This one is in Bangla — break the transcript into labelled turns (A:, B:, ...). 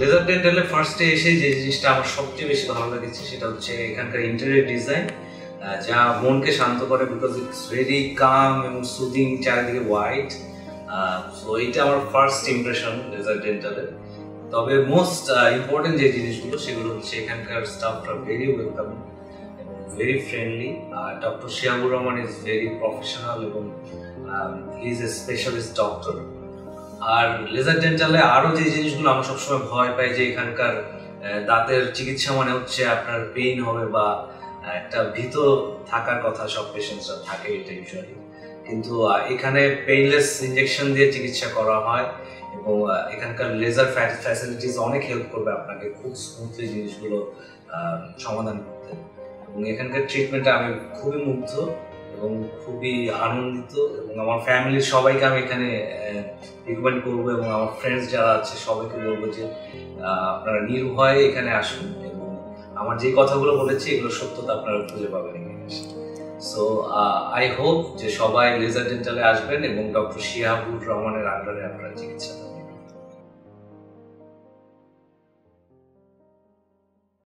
A: লেজার ডেন্টালে ফার্স্টে এসে যে জিনিসটা আমার সবচেয়ে বেশি ভালো লেগেছে সেটা হচ্ছে এখানকার ইন্টেরিয়র ডিজাইন যা মনকে শান্ত করে বিকজ ইটস ভেরি কাম এবং সুদিং চারিদিকে হোয়াইট সো এইটা আমার ফার্স্ট ইমপ্রেশন লেজার ডেন্টালের তবে মোস্ট ইম্পর্টেন্ট যে জিনিসগুলো সেগুলো হচ্ছে এখানকার স্টাফরা very welcome very friendly R doctor Shiabur Rahman is very professional এবং ইজ এ স্পেশালিস্ট ডক্টর আর লেজার ডেন্টালে আরও যে জিনিসগুলো আমরা সবসময় ভয় পাই যে এখানকার দাঁতের চিকিৎসা মানে হচ্ছে আপনার পেইন হবে বা একটা ভীত থাকার কথা সব পেশেন্টসরা থাকে এটা ইউজুয়ালি কিন্তু এখানে পেইনলেস ইঞ্জেকশন দিয়ে চিকিৎসা করা হয় এবং এখানকার লেজার ফ্যাসিলিটিস অনেক হেল্প করবে আপনাকে খুব স্মুথলি জিনিসগুলো সমাধান করতে। এবং এখানকার ট্রিটমেন্টে আমি খুবই মুগ্ধ। এবং খুবই আনন্দিত এবং আমার ফ্যামিলির সবাইকে আমি এখানে রিকমেন্ড করব এবং আমার ফ্রেন্ডস যারা আছে সবাইকে বলব যে আপনারা নির্ভয়ে এখানে আসুন এবং আমার যে কথাগুলো বলেছি এগুলো সত্যতা আপনারা খুঁজে পাবেন এখানে সো আই হোপ যে সবাই লেজার ডেন্টালে আসবেন এবং ডক্টর শিয়াবুর রহমানের আন্ডারে আপনারা চিকিৎসা